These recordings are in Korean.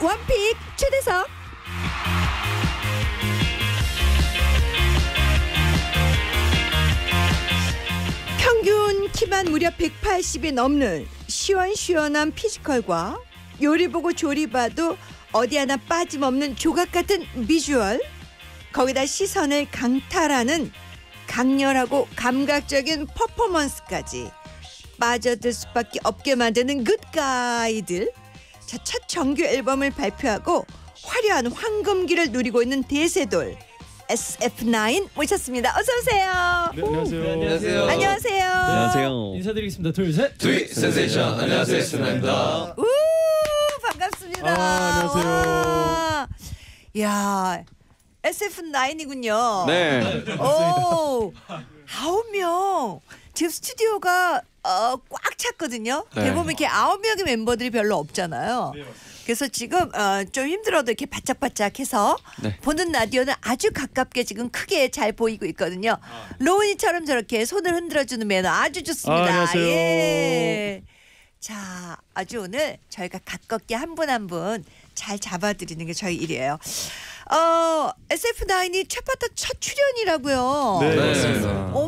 원픽 최대석. 평균 키만 무려 180이 넘는 시원시원한 피지컬과 요리 보고 조리 봐도 어디 하나 빠짐없는 조각 같은 비주얼 거기다 시선을 강탈하는 강렬하고 감각적인 퍼포먼스까지 빠져들 수밖에 없게 만드는 굿가이들 자, 첫 정규 앨범을 발표하고 화려한 황금기를 누리고 있는 대세돌 SF9 모셨습니다. 어서 오세요. 네, 안녕하세요. 안녕하세요. 안녕하세요. 안녕하세요. 인사드리겠습니다. 둘, 셋. 트윗 센세이션 안녕하세요 스나입니다. 우 반갑습니다. 아, 안녕하세요. 와. 야 SF9이군요. 네. 오 아홉 명 지금 스튜디오가 어, 꽉 찼거든요. 네. 대부분 이렇게 아홉 명의 멤버들이 별로 없잖아요. 그래서 지금 어, 좀 힘들어도 이렇게 바짝바짝해서 네. 보는 라디오는 아주 가깝게 지금 크게 잘 보이고 있거든요. 로운이처럼 저렇게 손을 흔들어주는 매너 아주 좋습니다. 아, 안녕하세요. 예. 자, 아주 오늘 저희가 가깝게 한 분 한 분 잘 잡아드리는 게 저희 일이에요. 어, SF9이 최파타 첫 출연이라고요. 네, 네. 맞습니다. 어머,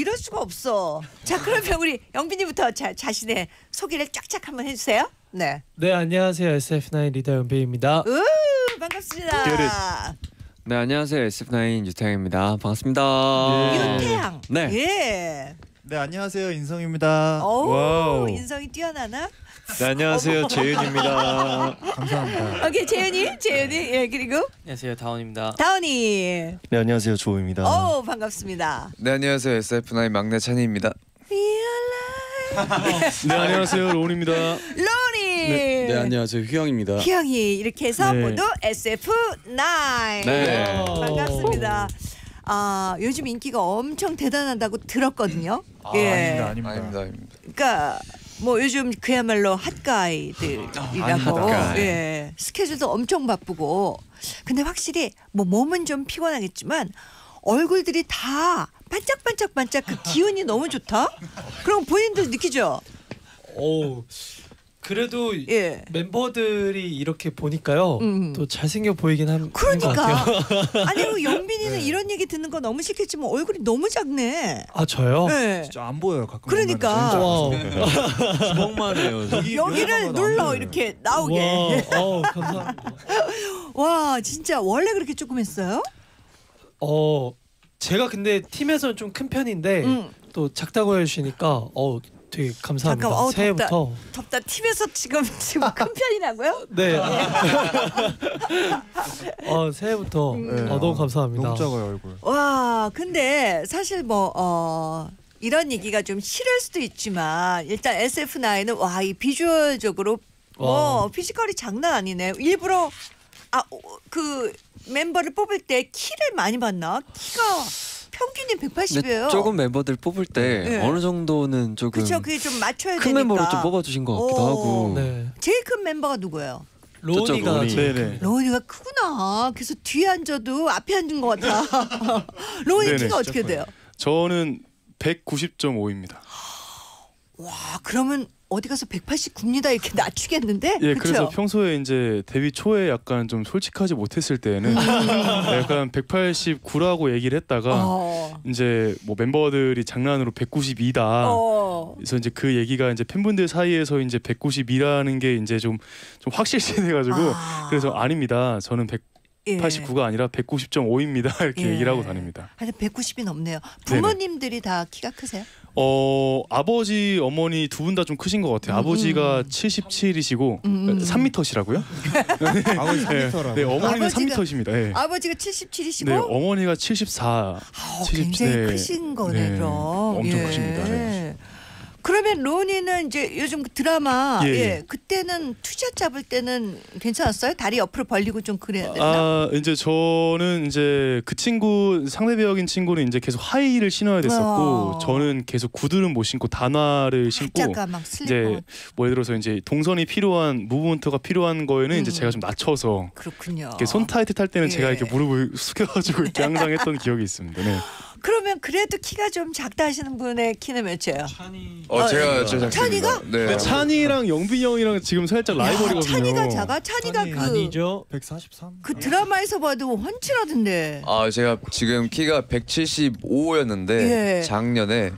이럴 수가 없어. 자, 그러면 우리 영빈이부터 자, 자신의 소개를 쫙쫙 한번 해주세요. 네. 네, 안녕하세요. SF9 리더 영빈입니다. 우 반갑습니다. 네 안녕하세요 SF9 유태양입니다. 반갑습니다. 네. 유태양. 네. 예. 네 안녕하세요 인성입니다. 오, wow. 인성이 뛰어나나? 네 안녕하세요 재윤입니다. 감사합니다. 오케이, 재현이, 재현이, 예, 그리고 안녕하세요. 다원입니다. 다운이. 네 안녕하세요 조우입니다. 오, 반갑습니다. 네 안녕하세요 SF9 막내 찬이입니다. 네 안녕하세요 로운입니다. 로니. 네 안녕하세요 휘영입니다. 희영이 이렇게 해서 네. 모두 SF9. 네. 반갑습니다. 아 요즘 인기가 엄청 대단하다고 들었거든요. 예. 아닙니다 아닙니다. 아닙니다, 아닙니다. 그러니까 뭐 요즘 그야말로 핫가이들이라고 핫가이. 예 스케줄도 엄청 바쁘고 근데 확실히 뭐 몸은 좀 피곤하겠지만 얼굴들이 다 반짝반짝반짝 그 기운이 너무 좋다. 그럼 본인도 느끼죠? 오, 그래도 예. 멤버들이 이렇게 보니까요. 음. 또 잘생겨 보이긴 한, 그러니까 같아요. 아니 그 영빈이는 이런 얘기 듣는 거 너무 싫겠지만 얼굴이 너무 작네. 아 저요? 네. 진짜 안 보여요 가끔. 그러니까. 주먹만 해요. 여기 여기를 여기 눌러 이렇게 나오게. 와, 어, 감사합니다. 와 진짜 원래 그렇게 조금 했어요? 어, 제가 근데 팀에서는 좀 큰 편인데 응. 또 작다고 해주시니까 어, 되게 감사합니다. 잠깐, 어우, 새해부터. 덥다 팀에서 지금 지금 큰 편이라고요? 네. 어, 새해부터 네. 어, 너무 감사합니다. 너무 작아요 얼굴. 와 근데 사실 뭐 어. 이런 얘기가 좀 싫을 수도 있지만 일단 SF9은 와 이 비주얼적으로 뭐 와. 피지컬이 장난 아니네. 일부러 아그 멤버를 뽑을 때 키를 많이 봤나? 키가 평균이 근데 180이에요. 조금 멤버들 뽑을 때 네. 어느 정도는 조금 그쵸 그게 좀 맞춰야 큰 되니까. 멤버로 좀 뽑아주신 것 같기도 오. 하고. 네. 제일 큰 멤버가 누구예요? 로니가 로니. 제일. 로운이가 크구나. 그래서 뒤에 앉아도 앞에 앉은 것 같아. 로운이 네네, 키가 어떻게 돼요? 저는 190.5입니다. 와 그러면 어디 가서 189입니다 이렇게 낮추겠는데? 예, 그쵸? 그래서 평소에 이제 데뷔 초에 약간 좀 솔직하지 못했을 때는 약간 189라고 얘기를 했다가 어. 이제 뭐 멤버들이 장난으로 192다. 어. 그래서 이제 그 얘기가 이제 팬분들 사이에서 이제 192라는 게 이제 좀 좀 확실시 돼가지고 아. 그래서 아닙니다. 저는 189가 아니라 190.5입니다. 이렇게 예. 얘기를 하고 다닙니다. 하여튼 190이 넘네요. 부모님들이 다 키가 크세요? 어 아버지 어머니 두 분 다 좀 크신 것 같아요. 아버지가 77이시고 음, 음. 3m시라고요? 아버지 네, 3m라고. 네 어머니는 아버지가- 3m이십니다. 네. 아버지가 77이시고 네 어머니가 74. 아, 70, 굉장히 네. 크신 거네 네. 엄청 크십니다. 네. 그러면 로운이는 이제 요즘 그 드라마 예, 예, 예. 그때는 two shot 잡을 때는 괜찮았어요? 다리 옆으로 벌리고 좀 그래야 됐나? 아 이제 저는 이제 그 친구 상대 배역인 친구는 이제 계속 힐을 신어야 됐었고 어. 저는 계속 구두는 못 신고 단화를 신고 막 슬리퍼 이제 뭐 예를 들어서 이제 동선이 필요한 movement가 필요한 거에는 이제 음. 제가 좀 낮춰서 그렇군요. 이렇게 손 tight 딸 때는 제가 예. 이렇게 무릎을 숙여가지고 이렇게 항상 했던 기억이 있습니다. 네. 그러면 그래도 키가 좀 작다 하시는 분의 키는 몇이에요? 어 아, 제가 예. 제작 찬이가? 네. 찬이랑 영빈이 형이랑 지금 살짝 야, 라이벌이거든요. 찬이가 작아? 찬이가 그, 아니죠. 143. 그 드라마에서 봐도 훤칠하던데. 아 제가 지금 키가 175였는데 예. 작년에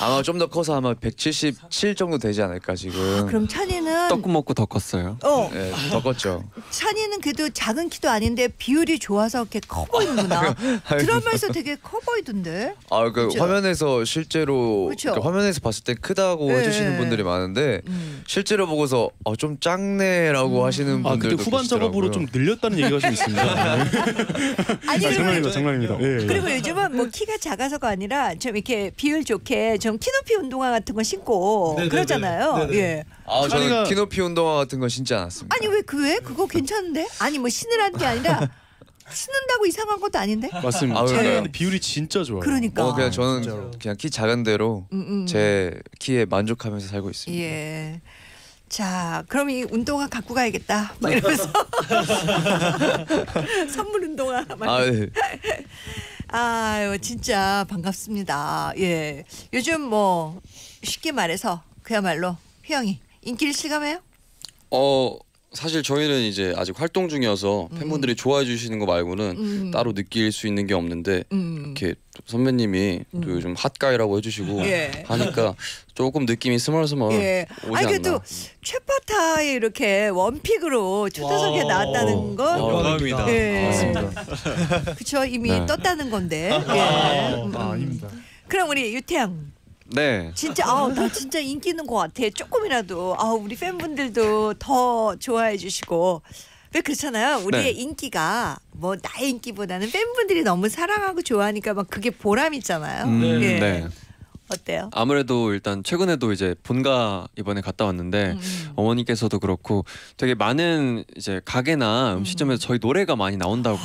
아마 좀 더 커서 아마 177 정도 되지 않을까 지금. 그럼 찬이는 떡국 먹고 더 컸어요. 어 네, 더 컸죠. 찬이는 그래도 작은 키도 아닌데 비율이 좋아서 이렇게 커 보이는구나. 드라마에서 되게 커 보이던데. 아 그 그쵸? 화면에서 실제로 그쵸? 그 화면에서 봤을 때 크다고 예. 해주시는 분들이 많은데 음. 실제로 보고서 어, 좀 작네라고 음. 하시는 아 분들도 그때 후반 작업으로 계시더라고요. 좀 늘렸다는 얘기가 좀 있습니다. 네. 아니 아, 장난입니다, 장난입니다. 예, 예. 그리고 요즘은 뭐 키가 작아서가 아니라 좀 이렇게 비율 좋게 좀 키높이 운동화 같은 거 신고 네네네. 그러잖아요. 네네. 예. 아 저는 키높이 운동화 같은 건 신지 않았습니다. 아니 왜 그 왜 그거 괜찮은데? 아니 뭐 신으라는 게 아니라 신는다고 이상한 것도 아닌데? 맞습니다. 아, 그래요? 근데 비율이 진짜 좋아요. 그러니까. 어 그냥 저는 진짜로. 그냥 키 작은 대로 음, 음. 제 키에 만족하면서 살고 있습니다. 예. 자, 그럼 이 운동화 갖고 가야겠다. 막 이러면서 선물 운동화. 막 아 네. 아유 진짜 반갑습니다. 예. 요즘 뭐 쉽게 말해서 그야말로 휘영이 인기를 실감해요? 어 사실 저희는 이제 아직 활동 중이어서 팬분들이 좋아해 주시는 거 말고는 음. 따로 느낄 수 있는 게 없는데 음. 이렇게 또 선배님이 음. 또 요즘 핫가이라고 해주시고 예. 하니까 조금 느낌이 스멀스멀 예. 오지 아니 그래도 않나. 최파타에 이렇게 원픽으로 초대석에 와. 나왔다는 건 어, 영광입니다. 예. 그쵸 이미 네. 떴다는 건데. 예. 음, 아, 음. 아닙니다. 그럼 우리 유태양 네. 진짜 아나 진짜 인기 있는 것 같아. 조금이라도 아 우리 팬분들도 더 좋아해 주시고 왜 그렇잖아요. 우리의 네. 인기가 뭐 나의 인기보다는 팬분들이 너무 사랑하고 좋아하니까 막 그게 보람 있잖아요. 음, 예. 네. 어때요? 아무래도 일단 최근에도 이제 본가 이번에 갔다 왔는데 음, 음. 어머니께서도 그렇고 되게 많은 이제 가게나 음식점에서 저희 노래가 많이 나온다고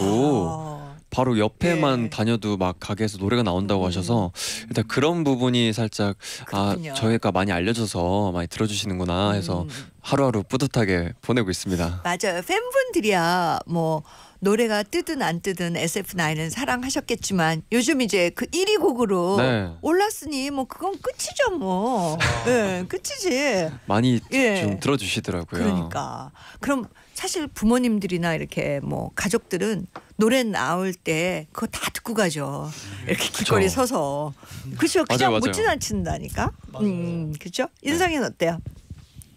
아, 바로 옆에만 예. 다녀도 막 가게에서 노래가 나온다고 음. 하셔서 일단 그런 부분이 살짝 그렇군요. 아 저희가 많이 알려줘서 많이 들어주시는구나 해서 음. 하루하루 뿌듯하게 보내고 있습니다. 맞아요. 팬분들이야 뭐 노래가 뜨든 안 뜨든 SF9은 사랑하셨겠지만 요즘 이제 그 1위 곡으로 네. 올랐으니 뭐 그건 끝이죠 뭐. 예, 끝이지. 많이 예. 좀 들어주시더라고요. 그러니까 그럼 사실 부모님들이나 이렇게 뭐 가족들은 노래 나올 때 그거 다 듣고 가죠. 이렇게 길거리 그쵸. 서서 그렇죠. 그냥 맞아요, 못 맞아요. 지나친다니까. 맞아요. 음, 그렇죠. 인상이는 어때요?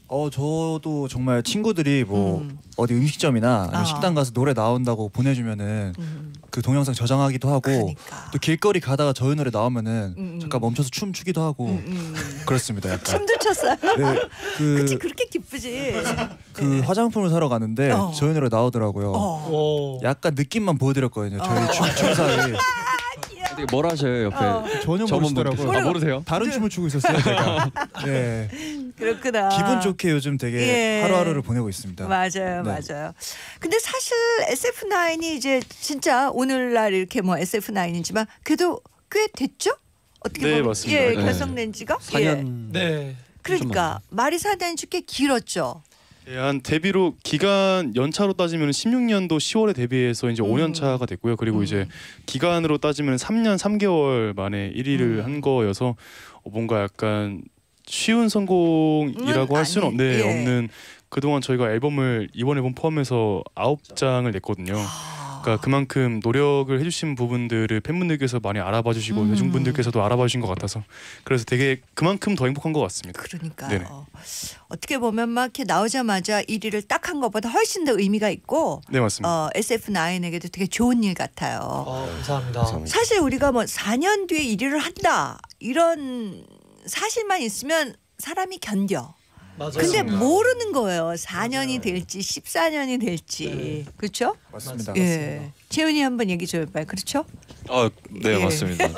어 저도 정말 친구들이 뭐 음. 어디 음식점이나 아니면 아. 식당 가서 노래 나온다고 보내주면은 음, 그 동영상 저장하기도 하고 그러니까. 또 길거리 가다가 저희 노래 나오면은 음, 음. 잠깐 멈춰서 춤 추기도 하고 음, 음. 그렇습니다. 약간 춤도 췄어요. 네, 그치 그, 그렇게 기쁘지. 그 화장품을 사러 가는데 어. 저희 노래 나오더라고요. 어. 오. 약간 느낌만 보여드렸거든요. 저희 어. 춤, 춤 사이 되게 뭘 하셔요 옆에 어. 전혀 모르시더라고요. 아 모르세요? 다른 춤을 추고 있었어요. 제가. 네, 그렇구나. 기분 좋게 요즘 되게 예. 하루하루를 보내고 있습니다. 맞아요, 네. 맞아요. 근데 사실 SF9이 이제 진짜 오늘날 이렇게 뭐 SF9이지만 그래도 꽤 됐죠? 어떻게 네, 보면 맞습니다. 예, 네. 결성된 지가 예. 4년 네. 그러니까 말이 4년이 꽤 길었죠. 예, 한 데뷔로 기간 연차로 따지면 16년도 10월에 데뷔해서 이제 음. 5년 차가 됐고요. 그리고 음. 이제 기간으로 따지면 3년 3개월 만에 1위를 음. 한 거여서 어, 뭔가 약간 쉬운 성공이라고 음, 할 수는 아니, 없, 네, 예. 없는 그동안 저희가 앨범을 이번 앨범 포함해서 아홉 장을 냈거든요. 아. 그러니까 그만큼 노력을 해주신 부분들을 팬분들께서 많이 알아봐 주시고 음. 대중분들께서도 알아봐 주신 것 같아서 그래서 되게 그만큼 더 행복한 것 같습니다. 그러니까요. 네네. 어떻게 보면 막 이렇게 나오자마자 1위를 딱 한 것보다 훨씬 더 의미가 있고 네 맞습니다. 어, SF9에게도 되게 좋은 일 같아요. 어, 감사합니다. 사실 우리가 뭐 4년 뒤에 1위를 한다 이런 사실만 있으면 사람이 견뎌. 맞아요. 근데 모르는 거예요. 4년이 될지 14년이 될지. 그렇죠? 맞습니다. 예. 재훈이 한번 얘기 좀 해봐요. 그렇죠? 아, 네 예. 맞습니다.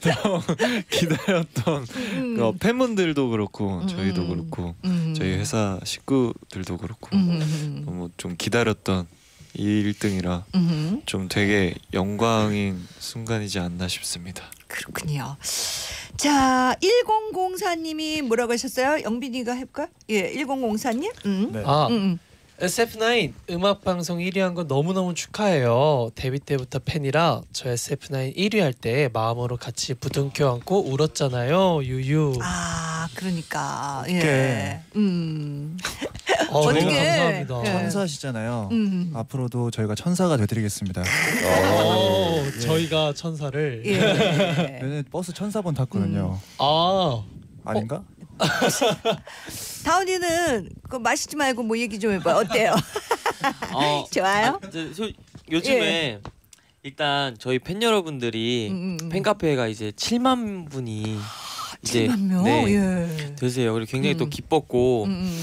저희 기다렸던 음. 어, 팬분들도 그렇고 음, 저희도 음. 그렇고 음. 저희 회사 식구들도 그렇고 너무 좀 기다렸던 1등이라 음. 좀 되게 영광인 순간이지 않나 싶습니다. 그렇군요. 자, 1004님이 뭐라고 하셨어요? 영빈이가 해볼까? 예, 1004님. 음. 네. 아 음, 음. SF9 음악 방송 1위 한 건 너무너무 축하해요. 데뷔 때부터 팬이라 저 SF9 1위 할 때 마음으로 같이 부둥켜 안고 울었잖아요. 유유. 아 그러니까 예. 네. 음. 어, 너무 어떻게- 감사합니다. 예. 천사시잖아요. 음. 앞으로도 저희가 천사가 되드리겠습니다. 어, 저희가 천사를 예. 버스 천사번 탔거든요. 아 아닌가? 다운이는 그 마시지 말고 뭐 얘기 좀 해봐. 어때요? 어, 좋아요? 아, 저, 저, 요즘에 일단 저희 팬 여러분들이 음, 음. 팬카페가 이제 7만 분이 이제 7만 명. 네, 예. 되세요. 그리고 굉장히 또 음. 기뻤고 음, 음.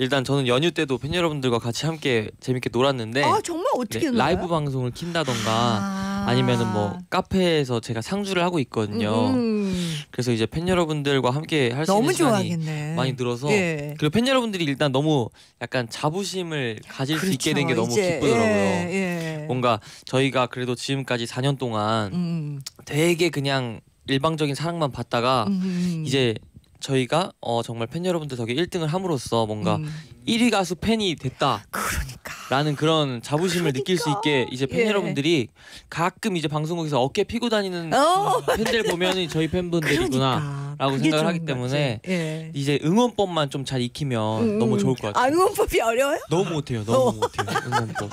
일단 저는 연휴 때도 팬 여러분들과 같이 함께 재밌게 놀았는데 아 정말 어떻게 네, 놀아요? 라이브 방송을 킨다던가 아. 아니면은 뭐 카페에서 제가 상주를 하고 있거든요. 음, 그래서 이제 팬 여러분들과 함께 할 수 있는 시간이 좋아하겠네. 많이 늘어서 예. 그리고 팬 여러분들이 일단 너무 약간 자부심을 가질 수 있게 된게 그렇죠. 너무 이제, 기쁘더라고요. 예, 예. 뭔가 저희가 그래도 지금까지 4년 동안 음, 되게 그냥 일방적인 사랑만 받다가 음. 이제 저희가 어 정말 팬 여러분들 덕에 1등을 함으로써 뭔가 음. 1위 가수 팬이 됐다라는 그러니까. 그런 자부심을 느낄 수 있게 이제 팬 예. 여러분들이 가끔 이제 방송국에서 어깨 피고 다니는 어. 팬들 보면은 저희 팬분들이구나 그러니까. 라고 생각을 하기 때문에. 예. 이제 응원법만 좀 잘 익히면 음, 너무 음. 좋을 것아 같아요. 응원법이 어려워요? 너무 못해요. 너무 못해요. 응원법.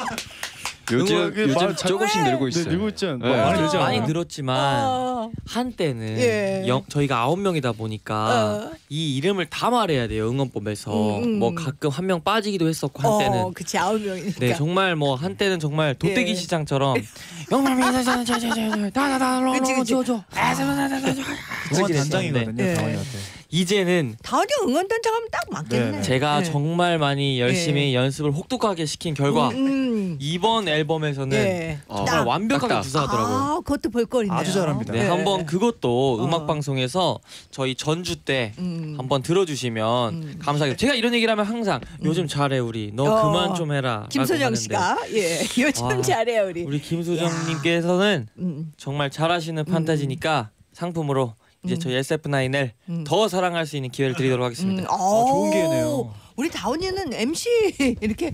요즘 요즘 말 잘- 조금씩 늘고 있어요. 네, 늘고 있지 않 네. 많이 늘지 많이? 늘었지만 어. 한때는 예. 영- 저희가 아홉 명이다 보니까 어. 이 이름을 다 말해야 돼요 응원법에서 음, 음. 뭐 가끔 한 명 빠지기도 했었고 한때는 어, 그치 아홉 명이니까. 네 정말 뭐 한때는 정말 도떼기 예. 시장처럼 영남이 다다다 그치, 그치. 줘줘 동화 단장이거든요. 예. 이제는 다운이 응원단장 하면 딱 맞겠네. 네. 제가 예. 정말 많이 열심히 연습을 혹독하게 시킨 결과 음, 이번 앨범에서는 예. 정말 딱. 완벽하게 딱딱. 구사하더라고요. 아, 그것도 볼거리네요. 아주 잘합니다. 네, 예. 한번 그것도 어. 음악 방송에서 저희 전주 때 음. 한번 들어주시면 음. 감사하겠습니다. 제가 이런 얘기를 하면 항상 요즘 잘해 우리 너 어. 그만 좀 해라. 김소정 씨가 예 요즘 와. 잘해요 우리. 우리 김소정님께서는 음, 정말 잘하시는 판타지니까 상품으로 이제 음. 저희 SF9을 음. 더 사랑할 수 있는 기회를 드리도록 하겠습니다. 음, 아, 좋은 기회네요. 우리 다운이는 MC 이렇게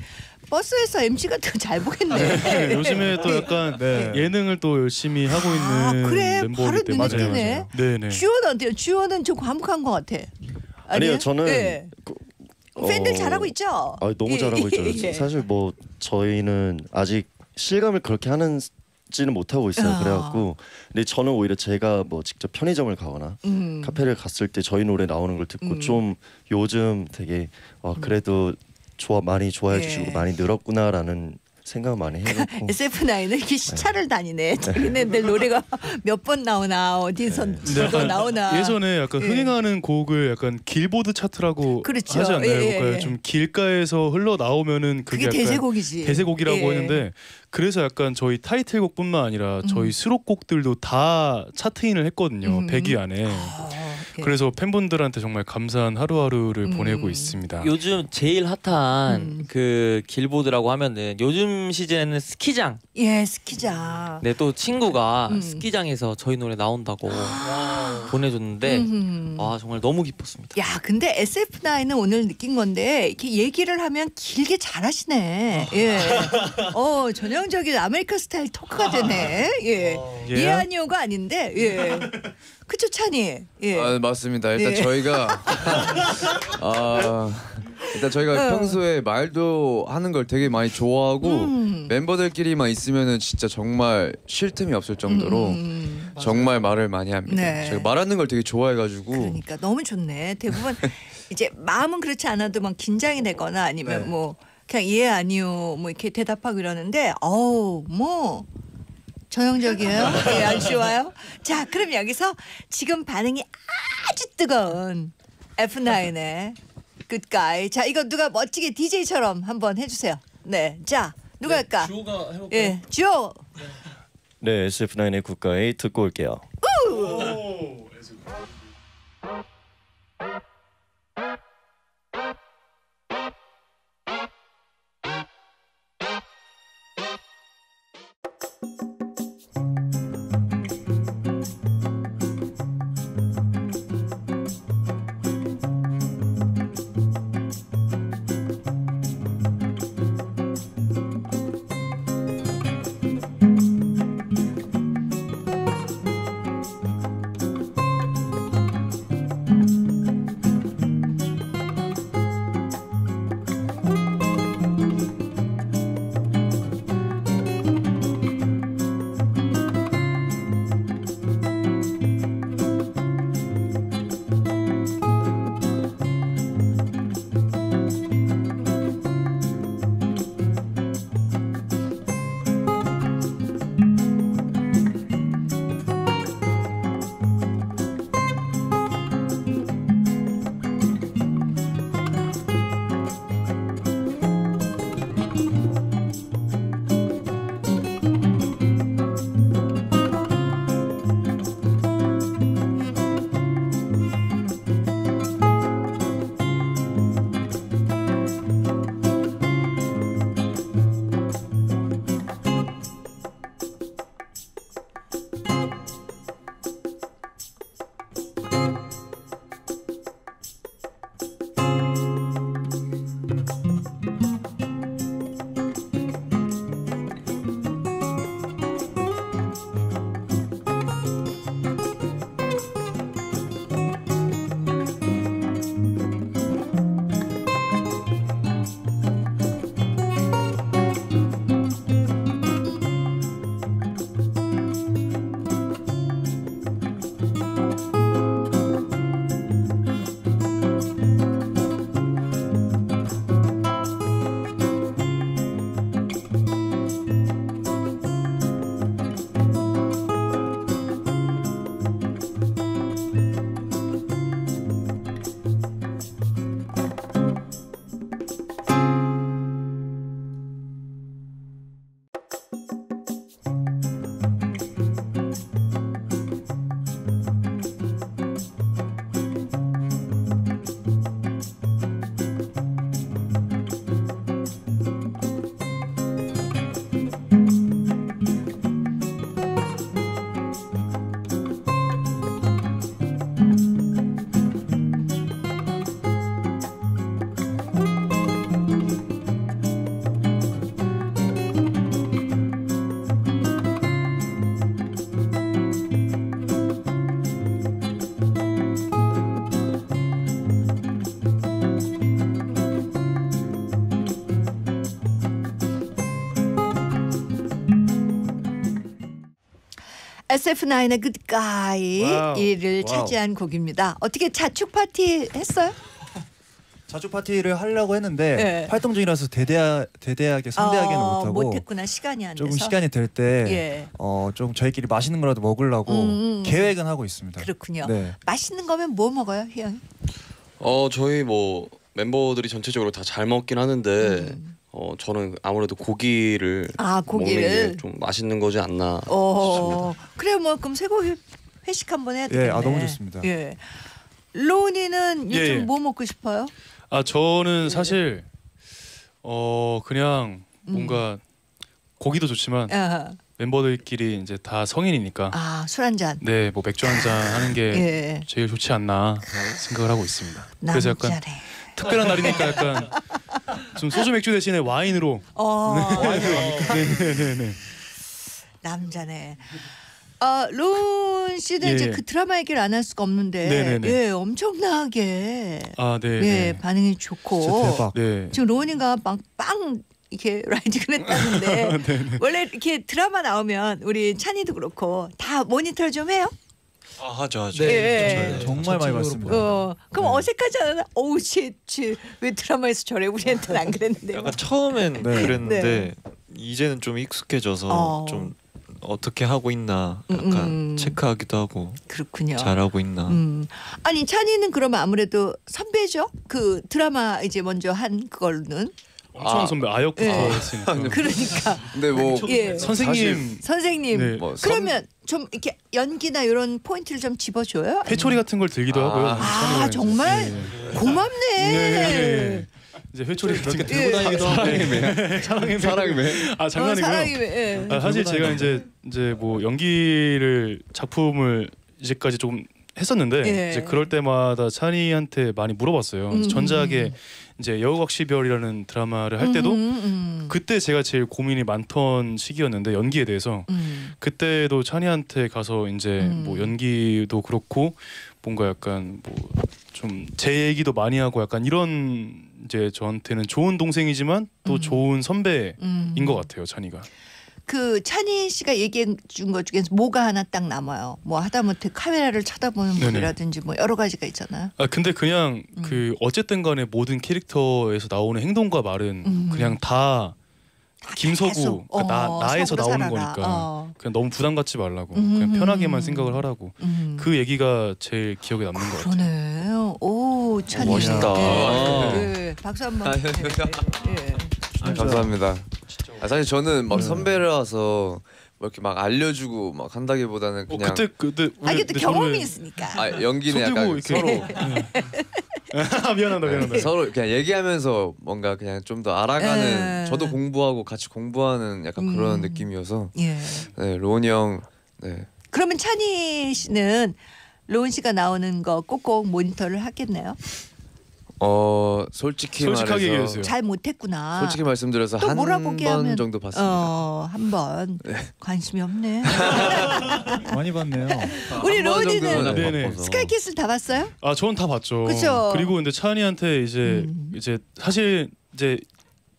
버스에서 MC 같은 거 잘 보겠네. 네, 요즘에 또 약간 네. 예능을 또 열심히 하고 아, 있는 그래? 멤버이기 때문에 눈에 띄네. 네네. 주원 어때요? 주원은 좀 과묵한 것 같아. 아니요, 저는 예. 그- 팬들 어, 잘하고 있죠. 아, 너무 예, 잘하고 있죠. 예. 사실 뭐 저희는 아직 실감을 그렇게 하는 지는 못하고 있어요. 아. 그래갖고 근데 저는 오히려 제가 뭐 직접 편의점을 가거나 음. 카페를 갔을 때 저희 노래 나오는 걸 듣고 음. 좀 요즘 되게 와 그래도 좋아 많이 좋아해 예. 주시고 많이 늘었구나라는 생각 많이 해놓고 SF9은 이렇게 시차를 다니네. 자기네들 노래가 몇 번 나오나 어디서 이거 약간 나오나. 예전에 약간 예. 흥행하는 곡을 약간 길보드 차트라고 그렇죠. 하지 않나요? 예, 예, 그러니까 예. 좀 길가에서 흘러 나오면은 그게 그게, 약간 대세곡이지. 대세곡이라고 예. 했는데 그래서 약간 저희 타이틀곡뿐만 아니라 저희 음. 수록곡들도 다 차트인을 했거든요. 음. 100위 안에. 어, 예. 그래서 팬분들한테 정말 감사한 하루하루를 음. 보내고 있습니다. 요즘 제일 핫한 음. 그 길보드라고 하면은 요즘 시즌에는 스키장. 예 스키장. 네 또 친구가 음. 스키장에서 저희 노래 나온다고 보내줬는데. 아 정말 너무 기뻤습니다. 야, 근데 SF9은 오늘 느낀 건데 이렇게 얘기를 하면 길게 잘하시네. 예. 어, 전형적인 아메리카 스타일 talk가 되네. 예. 예. 예 아니오가 아닌데. 예. 그쵸 찬희. 예. 아, 맞습니다. 일단 예. 저희가 아, 일단 저희가 어. 평소에 말도 하는 걸 되게 많이 좋아하고 음. 멤버들끼리만 있으면은 진짜 정말 쉴 틈이 없을 정도로 음. 정말 말을 많이 합니다. 네. 저희가 말하는 걸 되게 좋아해가지고 그러니까 너무 좋네. 대부분 이제 마음은 그렇지 않아도 막 긴장이 되거나 아니면 네. 뭐 그냥 예 아니요 뭐 이렇게 대답하고 이러는데 어우 뭐 전형적이에요. 예, 아주 좋아요. 자, 그럼 여기서 지금 반응이 아주 뜨거운 F9의 Good Guy. 자, 이거 누가 멋지게 DJ처럼 한번 해주세요. 네, 자 누가 할까? 주호가 해볼까요? 예, 주호. 네 SF9의 국가에 듣고 올게요. SF9의 Good Guy wow. 1위를 wow. 차지한 곡입니다. 어떻게 자축 파티 했어요? 자축 파티를 하려고 했는데 네. 활동 중이라서 대대하, 대대하게 성대하게는 어, 못하고 못했구나 시간이 안 조금 돼서. 시간이 될때 예. 어, 좀 저희끼리 맛있는 거라도 먹으려고 음, 음. 계획은 하고 있습니다. 그렇군요. 네. 맛있는 거면 뭐 먹어요, 휘영? 어 저희 뭐 멤버들이 전체적으로 다 잘 먹긴 하는데 음. 어 저는 아무래도 고기를 아 먹는 고기를. 게좀 맛있는 거지 않나 싶습니다. 어 그래 뭐 그럼 쇠고기 회식 한번 해야 되겠네. 예, 아, 너무 좋습니다. 예. 로니는 예, 요즘 예. 뭐 먹고 싶어요? 아 저는 사실 어 그냥 뭔가 고기도 좋지만 아, 멤버들끼리 이제 다 성인이니까 아, 술 한 잔. 네 뭐 맥주 한 잔 하는 게 예. 제일 좋지 않나 생각을 하고 있습니다. 그래서 약간. 특별한 날이니까 약간 좀 소주 맥주 대신에 와인으로 어. 네네네 남자네. 아, 론 씨는 예, 이제 예. 그 드라마 얘기를 안 할 수가 없는데 네네네. 예, 엄청나게 아 네 예, 네. 반응이 좋고 대박. 네. 지금 로니가 막빵 이렇게 라이징을 했다는데 원래 이렇게 드라마 나오면 우리 찬이도 그렇고 다 모니터를 좀 해요? 아 하죠 하죠. 예, 네, 예. 정말 많이 봤습니다. 어, 그럼 네. 어색하지 않아? 어우 쟤 쟤왜 드라마에서 저래 우리한테는 안 그랬는데 약간 처음엔 네. 그랬는데 이제는 좀 익숙해져서 어. 좀 어떻게 하고 있나 음, 약간 음. 체크하기도 하고 그렇군요. 잘하고 있나. 음. 아니 찬이는 그러면 아무래도 선배죠? 그 드라마 이제 먼저 한 그걸로는 엄청 아. 선배 아역부터 예. 했으니까 그러니까 근데 뭐 예. 선생님 선생님 네. 뭐 선- 그러면 좀 이렇게 연기나 이런 포인트를 좀 집어줘요? 회초리 같은 걸 들기도 아. 하고요. 아, 정말? 예. 고맙네. 네. 이제 회초리 거 들고 다니기도 하고 사랑의 사랑의 아 어, 장난이고요. 사랑이 예. 아, 사실 제가 이제 이제 뭐 연기를 작품을 이제까지 조금 했었는데 예. 이제 그럴 때마다 찬이한테 많이 물어봤어요. 음. 전작에 이제 여우각 시별이라는 드라마를 할 때도 음, 음, 그때 제가 제일 고민이 많던 시기였는데 연기에 대해서 음. 그때도 찬이한테 가서 이제 음. 뭐 연기도 그렇고 뭔가 약간 뭐 좀 제 얘기도 많이 하고 약간 이런 이제 저한테는 좋은 동생이지만 또 음. 좋은 선배인 음. 것 같아요 찬이가. 그 찬희 씨가 얘기해 준 것 중에서 뭐가 하나 딱 남아요. 뭐 하다못해 카메라를 쳐다보는 네네. 법이라든지 뭐 여러 가지가 있잖아요. 아 근데 그냥 음. 그 어쨌든 간에 모든 캐릭터에서 나오는 행동과 말은 음. 그냥 다다 김서구 그러니까 어, 나 나에서 나오는 살아라. 거니까 어. 그냥 너무 부담 갖지 말라고 음. 그냥 편하게만 생각을 하라고 음. 그 얘기가 제일 기억에 남는 것 같아요. 그러네. 오 찬희. 멋있다. 예. 예. 박수 한번. 아, 예. 예. 아, 감사합니다. 아, 사실 저는 막 선배라서 뭐 이렇게 막 알려주고 막 한다기보다는 어, 그냥 그때 그때 아 이게 또 경험이 있으니까. 아, 연기는 손 약간 이렇게- 서로 아, 미안하다 미안하다. 서로 그냥 얘기하면서 뭔가 그냥 좀 더 알아가는 에. 저도 공부하고 같이 공부하는 약간 음. 그런 느낌이어서 예. 네, 로운이 형 네. 그러면 찬희 씨는 로운 씨가 나오는 거 꼭꼭 모니터를 하겠네요. 어 솔직히 솔직하게 말해서 얘기해주세요. 잘 못했구나. 솔직히 말씀드려서 또 한 몰아보게 번 하면 정도 봤습니다. 어, 한 번. 관심이 없네. 많이 봤네요. 우리 한번 정도는 네네. 바빠서. 스카이캐슬 다 봤어요? 아, 저는 다 봤죠. 그쵸? 그리고 근데 찬이한테 이제 음. 이제 사실 이제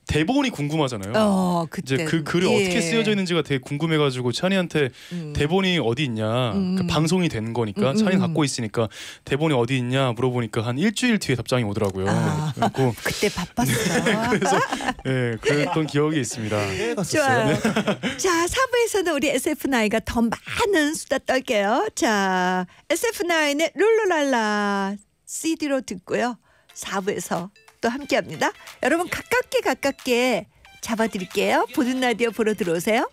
대본이 궁금하잖아요. 어. 이제 그 글이 예. 어떻게 쓰여져 있는지가 되게 궁금해가지고 찬이한테 음. 대본이 어디 있냐 음. 그 방송이 된 거니까 음, 찬이 음. 갖고 있으니까 대본이 어디 있냐 물어보니까 한 일주일 뒤에 답장이 오더라고요. 아. 그때 바빴어. 그래서 예 그랬던 기억이 있습니다. 해 좋아요. 갔었어요. 자, 4부에서는 우리 SF9가 더 많은 수다 떨게요. 자, SF9의 룰루랄라 CD로 듣고요. 4부에서 또 함께 합니다. 여러분 가깝게 가깝게 잡아드릴게요. 보는 라디오 보러 들어오세요.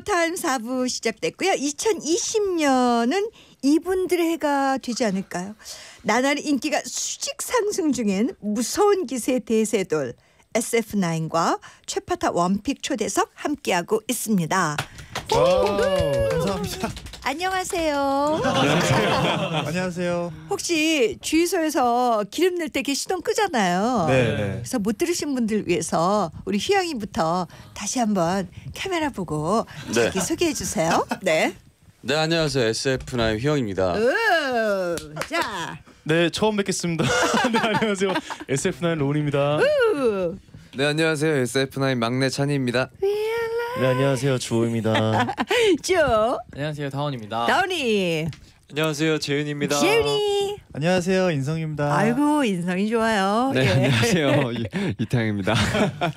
타임 4부 시작됐고요. 2020년은 이분들의 해가 되지 않을까요? 나날이 인기가 수직 상승 중인 무서운 기세 대세돌 SF9과 최파타 원픽 초대석 함께하고 있습니다. 감사합니다. 안녕하세요. 안녕하세요. 혹시 주유소에서 기름 넣을 때 이렇게 시동 끄잖아요. 네, 네. 그래서 못 들으신 분들 위해서 우리 휘영이부터 다시 한번 카메라 보고 네. 자기 소개해 주세요. 네. 네 안녕하세요 SF9 휘영입니다. 우, 자, 네 처음 뵙겠습니다. 네 안녕하세요 SF9 로운입니다. 우. 네 안녕하세요 SF9 막내 찬이입니다. 네 안녕하세요 주호입니다. 쭉 안녕하세요 다원입니다. 나온이 안녕하세요 재윤입니다. 지훈이 안녕하세요 인성입니다. 아이고 인성이 좋아요. 네 예. 안녕하세요 이- 이태양입니다.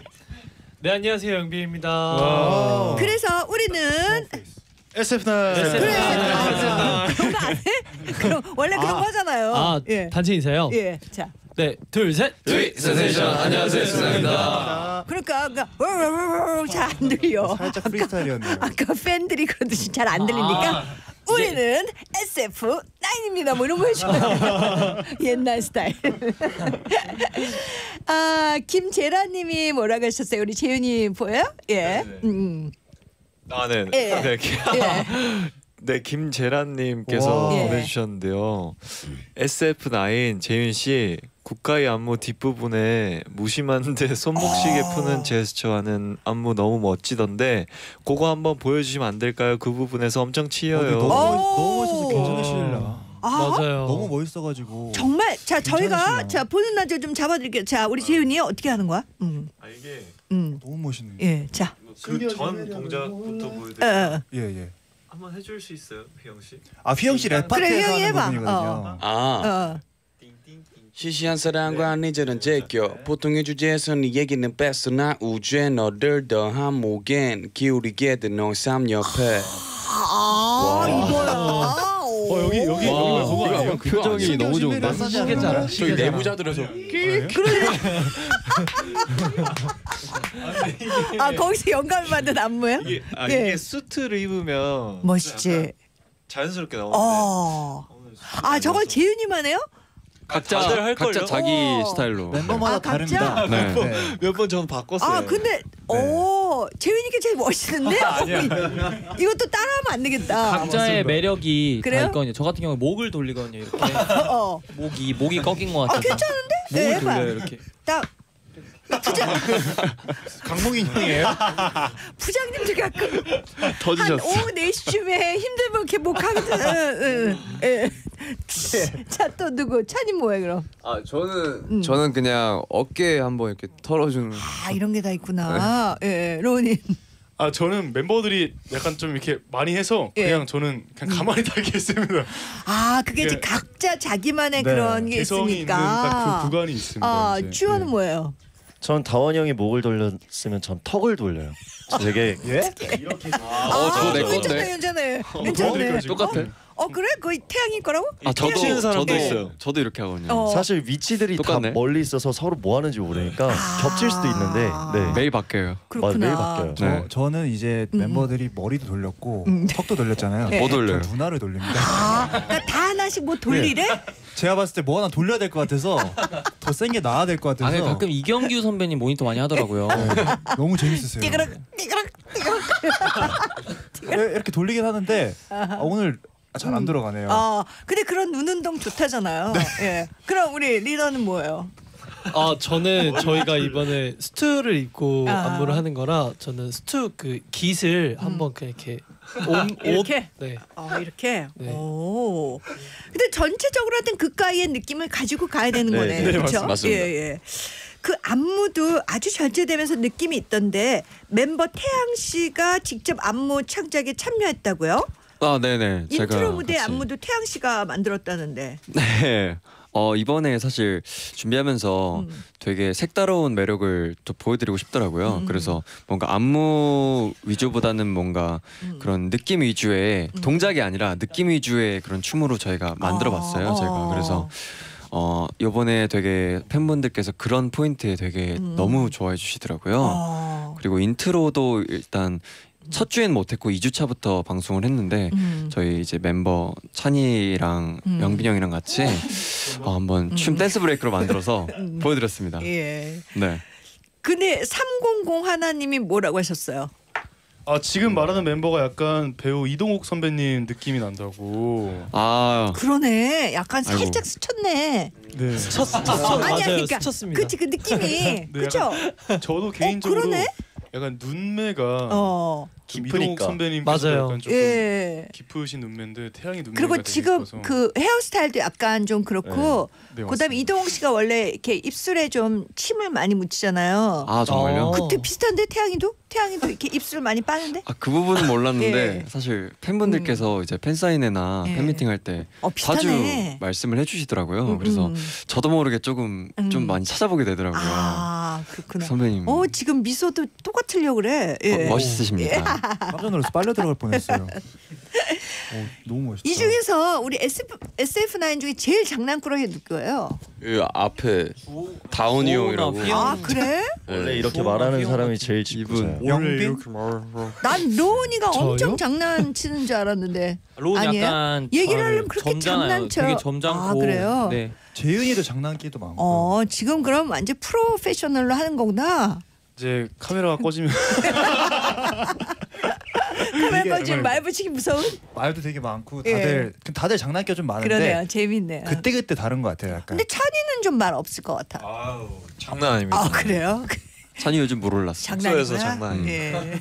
네 안녕하세요 영빈입니다. 와. 그래서 우리는 SF9. 그래 아, 그런 거 안 해? 그럼 원래 그런 거 하잖아요. 아 예. 단체 인사요. 예. 자. 네 둘 셋. 트윗 센세이션 안녕하세요 SF9입니다. 그러니까 그러니까 잘안 들려. 살짝 프리스타일이었네요. 아까 팬들이 그러듯이 잘 안 들리니까 우리는 SF9입니다. 뭐 이런 거 해주면 옛날 스타일. 아 김재라님이 뭐라고 하셨어요? 우리 재윤이 보여요? 예. 음. 나는 예. 네, 기- 예. 네 김재란님께서 와. 예. 보내주셨는데요. SF9 재윤 씨 국가의 안무 뒷부분에 무심한데 손목시계 아. 푸는 제스처하는 안무 너무 멋지던데 그거 한번 보여주시면 안 될까요? 그 부분에서 엄청 어, 치여요. 너무, 너무 멋있어서 괜찮으실라. 아 맞아요. 너무 멋있어가지고. 정말 자 저희가. 자 보는 날짜 좀 잡아드릴게요. 자 우리 재윤이 어떻게 하는 거야? 음. 아, 이게 음. 너무 멋있는. 예. 자. 그 전 동작부터 어, 보여드릴게요. 어. 예 예. 한번 해줄 수 있어요, 휘영 씨? 아 휘영 씨 랩 파트에서 그래, 휘영이 하는 해봐. 부분이거든요. 어. 아 어. 시시한 사랑과 니절은 제껴 보통의 주제에서 네 얘기는 뺐어 나 우주에 너를 더한 목엔 기울이게 된너 삶 옆에 아 이거야. 어 여기 여기 여기 와, 그거 이거 아니에요? 표정이 너무 좋은데. 시계잖아. 거. 저희 내부자들에서 아 거기서 영감을 받은 안무야? 이게 아 예. 이게 수트를 입으면 멋있지. 자연스럽게 나오는데 어. 아 저걸 재윤이만 해요? 각자 다들 할 각자 걸요? 자기 어. 스타일로. 멤버마다 아, 각자? 다릅니다. 네. 네. 몇 번 저는 바꿨어요. 아 근데 오 재윤이가 제일 멋있는데? 이것도 따라하면 안 되겠다. 각자의 매력이 그래요? 다 있거든요. 저 같은 경우 는 목을 돌리거든요. 이렇게 어. 목이 목이 꺾인 것 아 같아서 괜찮은데? 목을 네, 해봐. 돌려요 이렇게. 딱 부장 강몽인 형이에요? 부장님 저 가끔 한 터지셨어. 오후 4시쯤에 힘들면 이렇게 목하거든. 응, 응, 예. 자 또 누구? 찬이 뭐야 그럼? 아 저는 음. 저는 그냥 어깨 한번 이렇게 털어주는. 아 이런 게 다 있구나. 예, 로우님. 아 저는 멤버들이 약간 좀 이렇게 많이 해서 예. 그냥 저는 그냥 가만히 따게 했습니다. 아 그게 이제 예. 각자 자기만의 네. 그런 게 있으니까. 딱그 구간이 있습니다. 아. 주원은 네. 뭐예요? 전 다원 형이 목을 돌렸으면 전 턱을 돌려요. 저 되게 예? 어, 저거 내 건데. 괜찮네, 괜찮네. 그거 괜찮네. 어디까지? 똑같아. 어 그래? 거의 태양이 거라고? 아 저도 사람도 저도 있어요. 저도 이렇게 하거든요. 어. 사실 위치들이 똑같네. 다 멀리 있어서 서로 뭐 하는지 모르니까 아. 겹칠 수도 있는데 네. 매일 바뀌어요. 그렇구나. 매일 바뀌어요. 저 네. 저 는 이제 음. 멤버들이 머리도 돌렸고 음. 턱도 돌렸잖아요. 네. 뭐 돌려요? 저 누나를 돌립니다. 아, 그러니까 다 하나씩 뭐 돌리래? 제가 봤을 때 뭐 하나 돌려야 될 것 같아서 더 센 게 나야 될 것 같아서 아 가끔 이경규 선배님 모니터 많이 하더라고요. 네, 너무 재밌으세요. 띠그럭 띠그럭 띠그럭. 네, 이렇게 돌리긴 하는데 아, 오늘 잘안 들어가네요. 아, 근데 그런 눈 운동 좋다잖아요. 예. 그럼 우리 리더는 뭐예요? 아 저는 저희가 이번에 suit를 입고 아. 안무를 하는 거라 저는 스투 그 깃을 한번 그냥 이렇게 옷, 이렇게? 옷 네. 아, 이렇게. 네. 오. 근데 전체적으로 하여튼 극가의 느낌을 가지고 가야 되는 네, 거네. 네, 그렇죠? 맞습니다. 예, 예. 그 안무도 아주 절제되면서 느낌이 있던데 멤버 태양 씨가 직접 안무 창작에 참여했다고요? 아 네네. 인트로 무대 같이- 안무도 태양 씨가 만들었다는데. 네. 어 이번에 사실 준비하면서 음. 되게 색다른 매력을 또 보여드리고 싶더라고요. 음. 그래서 뭔가 안무 위주보다는 뭔가 음. 그런 느낌 위주의 음. 동작이 아니라 느낌 위주의 그런 춤으로 저희가 만들어봤어요. 어. 제가 그래서 어 이번에 되게 팬분들께서 그런 포인트에 되게 음. 너무 좋아해 주시더라고요. 어. 그리고 인트로도 일단 첫 주엔 못했고 2주 차부터 방송을 했는데 음. 저희 이제 멤버 찬이랑 음. 영빈 형이랑 같이 어, 한번 춤 댄스 브레이크로 만들어서 음. 보여드렸습니다. 예. 네. 근데 300 하나님이 뭐라고 하셨어요? 아 지금 말하는 멤버가 약간 배우 이동욱 선배님 느낌이 난다고. 아 그러네. 약간 아이고. 살짝 스쳤네. 네. 스쳤, 스쳤, 아니야, 맞아요. 그러니까 스쳤습니다. 그치 그 느낌이 네, 그죠? 저도 개인적으로 그러네? 약간 눈매가 어. 깊으니까. 선배님께서 맞아요. 약간 조금 예. 깊으신 눈매인데 태양이 눈매가 그리고 되게 지금 깊어서. 그 헤어스타일도 약간 좀 그렇고 네, 그다음에 맞습니다. 이동욱 씨가 원래 이렇게 입술에 좀 침을 많이 묻히잖아요. 아 정말요? 어. 그때 비슷한데 태양이도 태양이도 이렇게 입술 많이 빠는데? 아, 그 부분은 몰랐는데 예. 사실 팬분들께서 이제 팬 사인회나 예. 팬미팅 할때 어 자주. 말씀을 해주시더라고요. 음, 그래서 음. 저도 모르게 조금 음. 좀 많이 찾아보게 되더라고요. 아 그렇구나. 선배님 어 지금 미소도 똑같으려 그래. 예. 어, 멋있으십니다. 깜짝 놀라서 빨려 들어갈 뻔했어요. 어, 너무 멋있다. 이 중에서 우리 SF SF9 중에 제일 장난꾸러기 누구예요? 이 앞에 다운이 형이라고. 아 그래? 원래 이렇게 말하는 사람이 제일. 영빈? 난 로운이가? 엄청 장난치는 줄 알았는데 로운 아니에요? 약간 얘기를 잘 하려면 그렇게. 장난쳐. 되게 점잖고. 아, 그래요? 네. 재윤이도 장난기도 많고. 어 지금 그럼 완전 프로페셔널로 하는 거구나. 이제 카메라가 꺼지면 카메라 꺼지면 말 붙이기 무서운. 말도 되게 많고 예. 다들 다들 장난기가 좀 많은데 그러네요. 재밌네요. 그때 그때 다른 것 같아요. 약간. 근데 찬이는 좀 말 없을 것 같아. 장난 아닙니다. 아 그래요? 찬이 요즘 물 올랐어. 숙소에서 장난 아니에요. 예.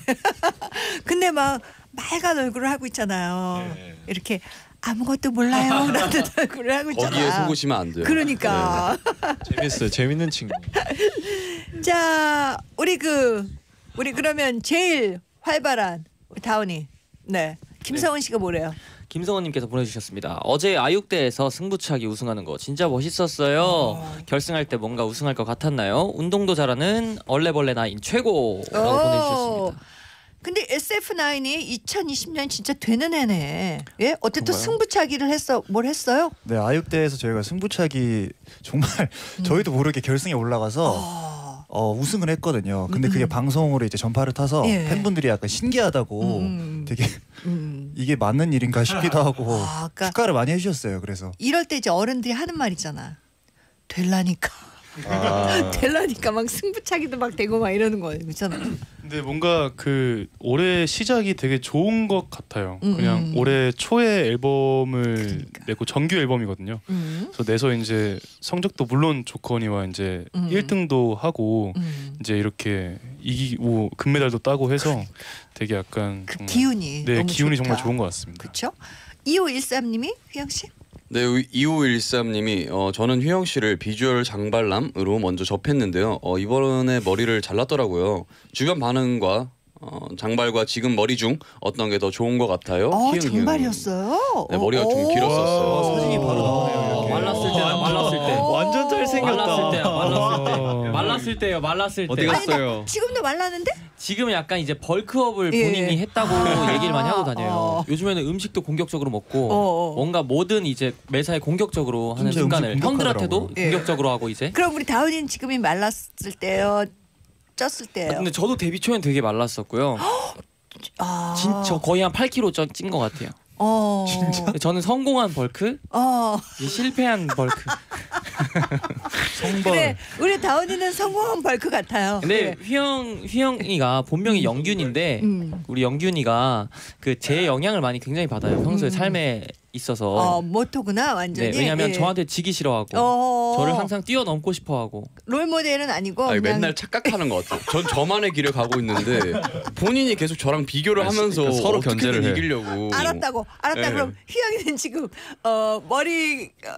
근데 막 맑은 얼굴을 하고 있잖아요. 네. 이렇게 아무것도 몰라요. 라는 얼굴을 하고 있잖아. 거기에 속으시면 안 돼요. 그러니까. 재밌어요. 재밌는 친구. 자, 우리 그 우리 그러면 제일 활발한 다운이. 네. 김성원 씨가 뭐래요? 김성원님께서 보내주셨습니다. 어제 아육대에서 승부차기 우승하는 거 진짜 멋있었어요. 결승할 때 뭔가 우승할 것 같았나요? 운동도 잘하는 얼레벌레 나인 최고라고 오. 보내주셨습니다. 근데 SF9이 2020년 진짜 되는 해네. 예? 어쨌든? 승부차기를 했어. 뭘 했어요? 네 아육대에서 저희가 승부차기 정말 저희도 모르게 결승에 올라가서 아. 어, 우승을 했거든요. 근데 음, 그게 음. 방송으로 이제 전파를 타서 예. 팬분들이 약간 신기하다고 음. 되게 음. 이게 맞는 일인가 싶기도 하고 아, 그러니까 축하를 많이 해주셨어요. 그래서 이럴 때 이제 어른들이 하는 말 있잖아. 될라니까. 아, 될라니까 막 승부차기도 막 되고 막 이러는 거 있잖아. 근데 뭔가 그 올해 시작이 되게 좋은 것 같아요. 음, 그냥 음. 올해 초에 앨범을 그러니까. 내고 정규 앨범이거든요. 음. 그래서 내서 이제 성적도 물론 좋거니와 이제 음. 1등도 하고 음. 이제 이렇게 이기고 금메달도 따고 해서 되게 약간 그 정말 기운이 네 너무 기운이 좋다. 정말 좋은 것 같습니다. 그렇죠? 2513님이 휘영 씨? 네, 2513님이 어, 저는 휘영 씨를 비주얼 장발남으로 먼저 접했는데요. 어, 이번에 머리를 잘랐더라고요. 주변 반응과 어, 장발과 지금 머리 중 어떤 게 더 좋은 것 같아요? 어, 희응. 장발이었어요. 네, 머리가 좀 오. 길었었어요. 어, 사진이 바로 나오네요. 이렇게. 말랐을 때다 말랐을 때. 완전 잘생겼다. 말랐을 때요 말랐을 때. 어디 아니, 나 갔어요? 지금도 말랐는데? 지금 약간 이제 벌크업을 예. 본인이 했다고 아. 얘기를 많이 하고 다녀요. 어. 요즘에는 음식도 공격적으로 먹고 어, 어. 뭔가 뭐든 이제 매사에 공격적으로 하는 순간을 형들한테도. 예. 공격적으로 하고 이제. 그럼 우리 다원이는 지금이 말랐을 때요? 쪘을 때요? 근데 저도 데뷔 초엔 되게 말랐었고요. 아. 진짜 거의 한 8kg 찐것 같아요. 어. 저는 성공한 벌크, 어. 실패한 벌크. 성벌. 그래. 우리 다원이는 성공한 벌크 같아요. 근데 네. 휘영 휘영이가 본명이 영균인데 음. 우리 영균이가 그 제 영향을 많이 굉장히 받아요. 평소에 음. 삶에 있어서. 어, 모토구나 완전히. 네, 왜냐하면 예. 저한테 지기 싫어하고 어. 저를 항상 뛰어넘고 싶어하고 롤 모델은 아니고 아니, 그냥 맨날 착각하는 것 같아요. 전 저만의 길을 가고 있는데 본인이 계속 저랑 비교를 아니, 하면서 그러니까 서로 견제를 해. 이기려고. 알았다고 알았다 네. 그럼 휘영이는 지금 어 머리 어,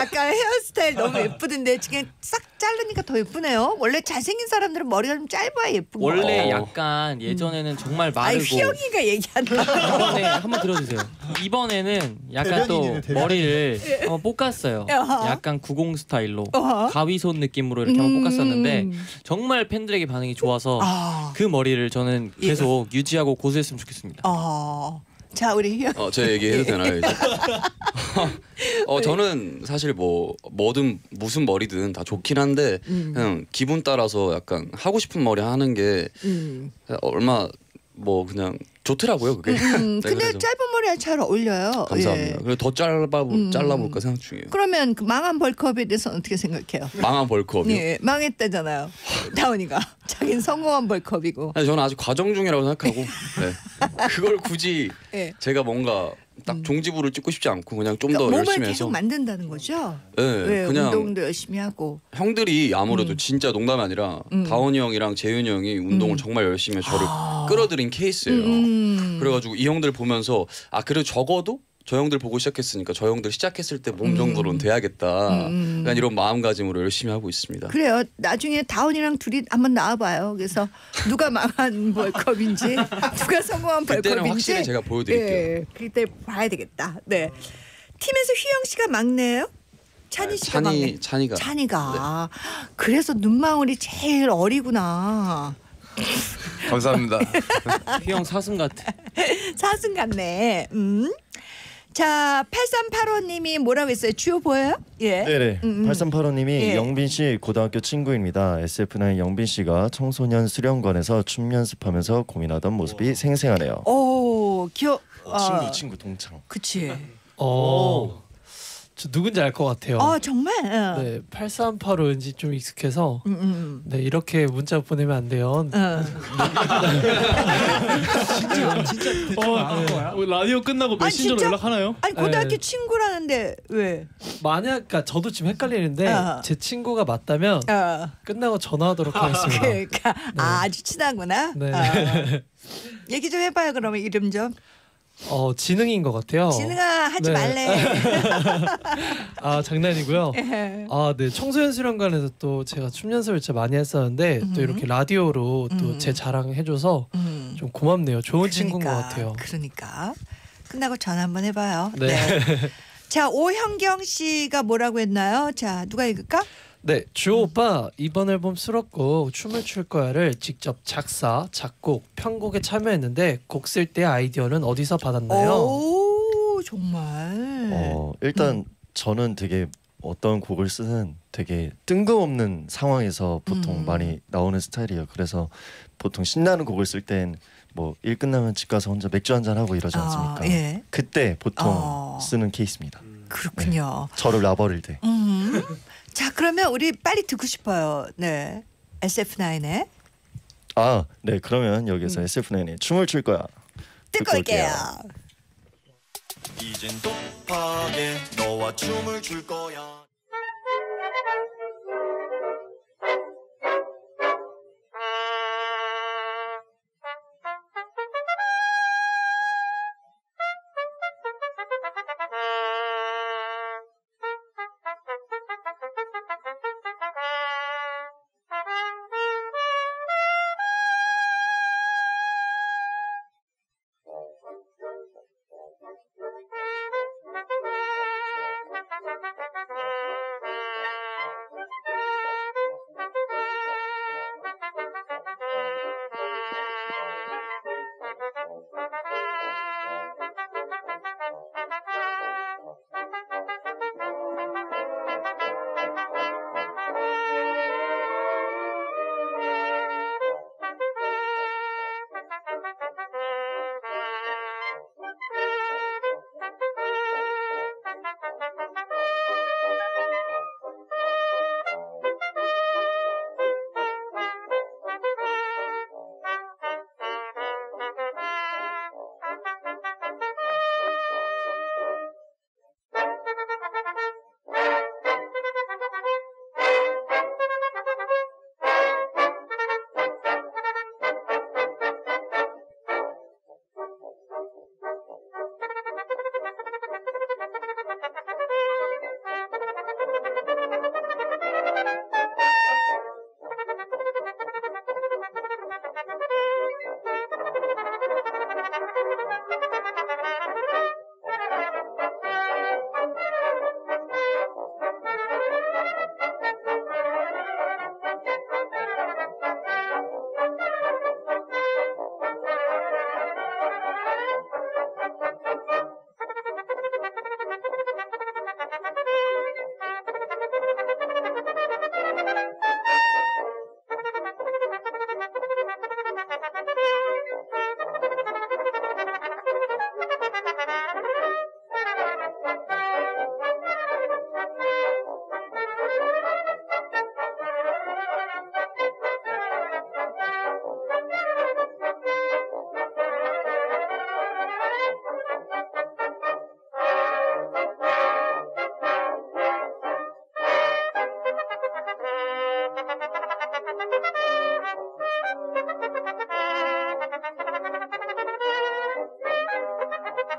아까 헤어스타일 너무 예쁘던데 지금 싹 자르니까 더 예쁘네요 원래 잘생긴 사람들은 머리가 좀 짧아야 예쁜 거 원래 어. 약간 예전에는 정말 아니 마르고 휘영이가 얘기한다 이번에 한번 들어주세요. 이번에는 약간 또 대변인이네. 머리를 어, 볶았어요. 어허. 약간 90 스타일로 어허. 가위손 느낌으로 이렇게 한번 볶았었는데 음. 정말 팬들에게 반응이 좋아서 아, 그 머리를 저는 계속 유지하고 고수했으면 좋겠습니다. 어. 자 우리 어, 제 얘기 해도 되나요 이제? 어, 저는 사실 뭐 뭐든 무슨 머리든 다 좋긴 한데 음. 그냥 기분 따라서 약간 하고 싶은 머리 하는 게 음. 얼마 뭐 그냥 좋더라고요 그게. 음, 네, 근데 그래서 짧은 머리가 잘 어울려요. 감사합니다. 예. 그래서 더 짧아 음. 잘라볼까 생각 중이에요. 그러면 그 망한 벌크업에 대해서는 어떻게 생각해요? 망한 벌크업이요. 네, 망했다잖아요. 다운이가 자기는 성공한 벌크업이고. 아니, 저는 아직 과정 중이라고 생각하고 네. 그걸 굳이 예. 제가 뭔가 딱 종지부를 찍고 싶지 않고 그냥 좀더 그러니까 열심히 계속 해서 만든다는 거죠. 네, 네, 그냥 운동도 열심히 하고. 형들이 아무래도 진짜 농담이 아니라 음. 다원이 형이랑 재윤이 형이 운동을 정말 열심히 저를 끌어들인 케이스예요. 음. 그래가지고 이 형들 보면서 아 그래도 적어도 저 형들 보고 시작했으니까 저 형들 시작했을 때 몸 정도로는 돼야겠다. 음. 약간 이런 마음가짐으로 열심히 하고 있습니다. 그래요. 나중에 다운이랑 둘이 한번 나와봐요. 그래서 누가 망한 벌컵인지 누가 성공한 벌컵인지. 그때는 확실히 제가 보여드릴게요. 예, 그때 봐야 되겠다. 네. 팀에서 휘영 씨가 막내예요? 찬희 씨가 막내. 찬이 찬이가 네. 찬이가. 그래서 눈망울이 제일 어리구나. 감사합니다. 휘영 사슴 같아. 사슴 같네. 음. 자, 8385님이 뭐라고 했어요? 주요 보여요? 예. 네네. 음, 음. 8385님이 예. 영빈 씨 고등학교 친구입니다. SF9 영빈 씨가 청소년 수련관에서 춤 연습하면서 고민하던 모습이 생생하네요. 오, 기억. 어, 친구 친구 동창. 그치. 어. 저 누군지 알 것 같아요. 아 정말. 어. 네, 8385 왠지 좀 익숙해서 음, 음. 네 이렇게 문자 보내면 안 돼요. 어. 어, 라디오 끝나고 메신저로 진짜? 연락하나요? 아니 고등학교 네. 친구라는데 왜? 만약 그러니까 저도 지금 헷갈리는데 어. 제 친구가 맞다면 어. 끝나고 전화하도록 하겠습니다. 그러니까 아주 친하구나. 네. 어. 얘기 좀 해봐요. 그러면 이름 좀. 어 지능인 것 같아요. 진흥아 하지 네. 말래. 아 장난이고요. 아, 네. 청소년 수련관에서 또 제가 춤 연습을 진짜 많이 했었는데 음. 또 이렇게 라디오로 또 음. 제 자랑 해줘서 음. 좀 고맙네요. 좋은 친구인 것 그러니까, 같아요. 그러니까 끝나고 전화 한번 해봐요. 네. 자 오현경 씨가 뭐라고 했나요? 자 누가 읽을까? 네, 주호 오빠 이번 앨범 수록곡 춤을 출 거야를 직접 작사, 작곡, 편곡에 참여했는데 곡 쓸 때 아이디어는 어디서 받았나요? 오 정말. 어 일단 음. 저는 되게 어떤 곡을 쓰는 되게 뜬금없는 상황에서 보통 음. 많이 나오는 스타일이에요. 그래서 보통 신나는 곡을 쓸 땐 뭐일 끝나면 집 가서 혼자 맥주 한잔 하고 이러지 않습니까? 아, 예. 그때 보통 어. 쓰는 케이스입니다. 그렇군요. 저를 놔버릴 때. 음. 자 그러면 우리 빨리 듣고 싶어요. 네. SF9의 아, 네. 그러면 여기서 음. SF9이 춤을 출 거야. 듣고 올게요. 이젠 독하게 너와 춤을 출 거야.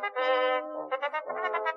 Thank you.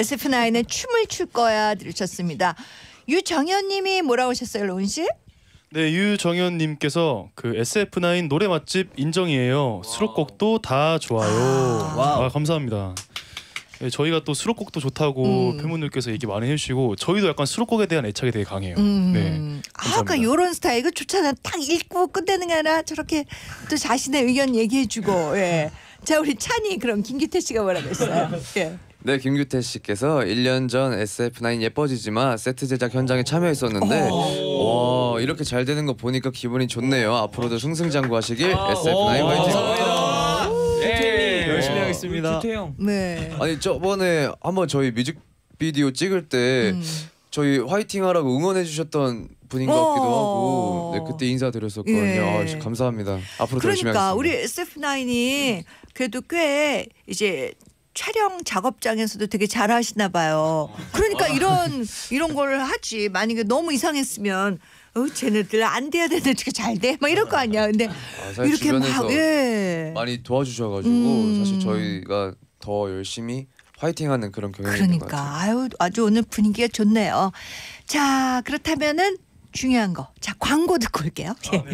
SF9의 춤을 출 거야 들으셨습니다. 유정현님이 뭐라고 하셨어요, 로운 씨? 네 유정현님께서 그 SF9 노래 맛집 인정이에요. 수록곡도 다 좋아요. 와우. 아 감사합니다. 네, 저희가 또 수록곡도 좋다고 음. 팬분들께서 얘기 많이 해주시고 저희도 약간 수록곡에 대한 애착이 되게 강해요. 음. 네. 아까 감사합니다. 요런 스타일 이거 좋잖아. 딱 읽고 끝내는 게 아니라 저렇게 또 자신의 의견 얘기해주고. 예. 자 우리 찬이 그럼 김기태 씨가 뭐라고 했어요? 예. 네 김규태 씨께서 1년 전 SF9 예뻐지지만 세트 제작 현장에 참여했었는데 와 이렇게 잘 되는 거 보니까 기분이 좋네요. 앞으로도 승승장구하시길 SF9 화이팅. 예. 열심히 하겠습니다. 주태형. 네. 아니 저번에 한번 저희 뮤직비디오 찍을 때 음. 저희 화이팅 하라고 응원해 주셨던 분인 것 같기도 하고 네 그때 인사드렸었거든요. 예. 아, 감사합니다. 앞으로도 열심히 그러니까 하겠습니다. 우리 SF9이 그래도 꽤 이제 촬영 작업장에서도 되게 잘하시나 봐요. 그러니까 이런 이런 걸 하지. 만약에 너무 이상했으면 어 쟤네들 안 돼야 되는데 어떻게 잘 돼? 막 이럴 거 아니야. 근데 아, 이렇게 막 예. 많이 도와주셔가지고 음. 사실 저희가 더 열심히 화이팅하는 그런 경향이 있는 것 같아요. 그러니까 아유 아주 오늘 분위기가 좋네요. 자 그렇다면은 중요한 거. 자 광고 듣고 올게요. 예. 자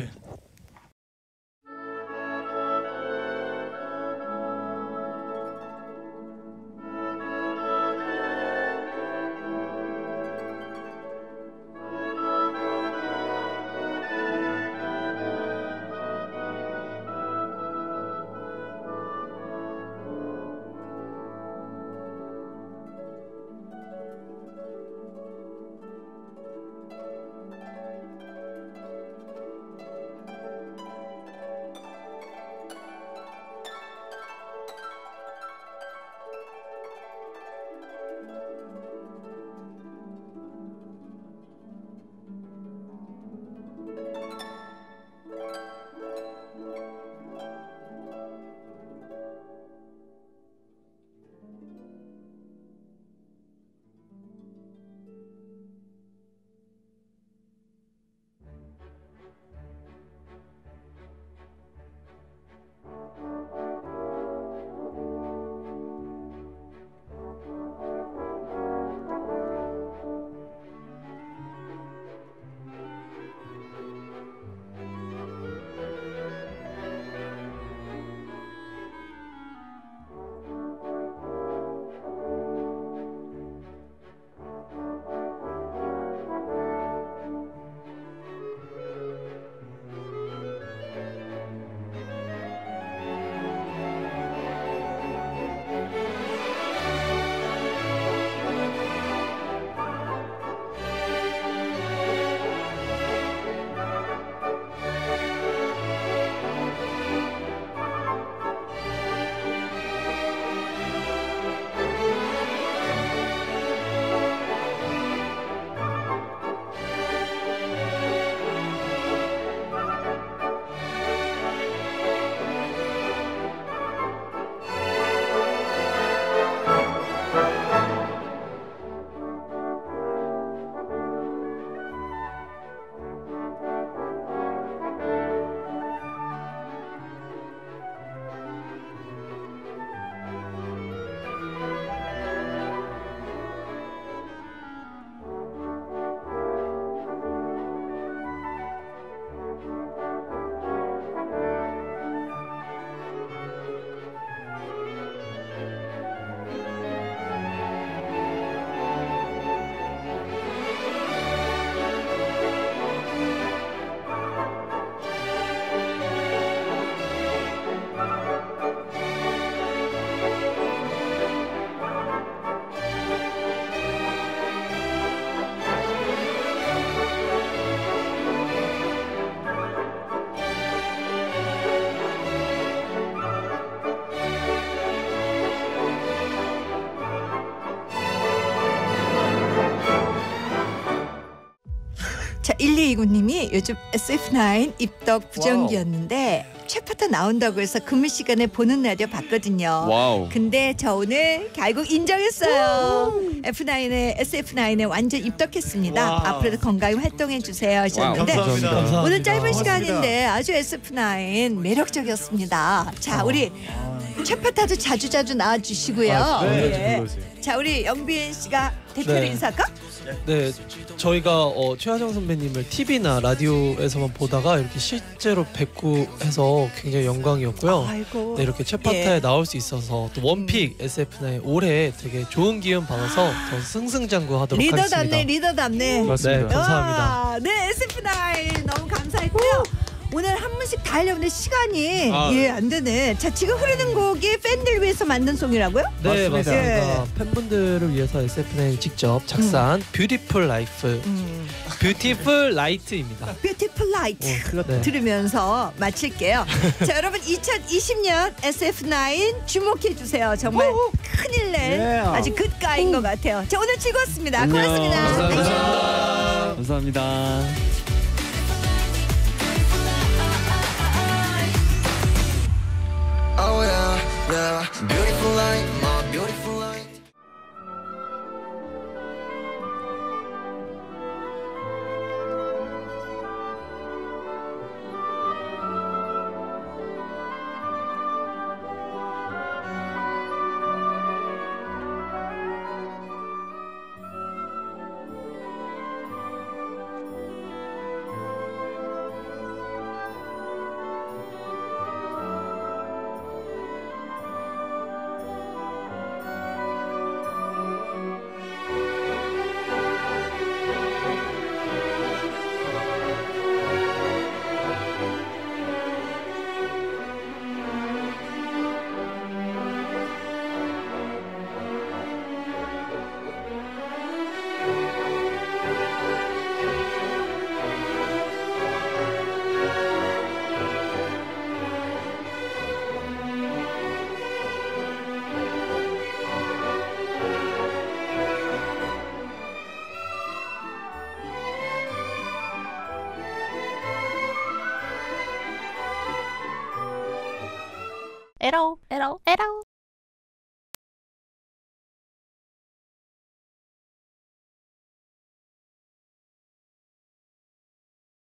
1229님이 요즘 SF9 입덕 부정기였는데 최파타 나온다고 해서 근무 시간에 보는 라디오 봤거든요. 와우. 근데 저 오늘 결국 인정했어요. F9에 SF9에 완전 입덕했습니다. 앞으로도 건강히 활동해 주세요 하셨는데 감사합니다. 오늘 짧은. 시간인데 아주 SF9 매력적이었습니다. 자 우리 최파타도 자주 자주 나와 주시고요. 아, 네. 예. 불러주세요. 자 우리 영빈 씨가 대표로 네. 인사할까? 네, 저희가 어, 최하정 선배님을 TV나 라디오에서만 보다가 이렇게 실제로 뵙고 해서 굉장히 영광이었고요. 아이고. 네, 이렇게 최파타에 예. 음. 나올 수 있어서 또 원픽 SF9 올해 되게 좋은 기운 받아서 더 승승장구하도록 리더답네 하겠습니다. 리더답네. 네, 맞습니다. 감사합니다. 아, 네 SF9 너무 감사했고요. 오 늘한 분씩 다 하려는데 시간이 아. 예 안 되네. 자 지금 흐르는 곡이 팬들 위해서 만든 송이라고요? 네, 맞습니다. 맞습니다. 예. 팬분들을 위해서 SF9 직접 작사한 Beautiful Life, 음. Beautiful Light입니다. Beautiful Light 네. 들으면서 마칠게요. 자 여러분 2020년 SF9 주목해 주세요. 정말 큰일 낼 예. 아주 good guy인 것 같아요. 자 오늘 즐거웠습니다. 안녕. 고맙습니다. 감사합니다. 감사합니다. Yeah, yeah. Beautiful light, my beautiful light.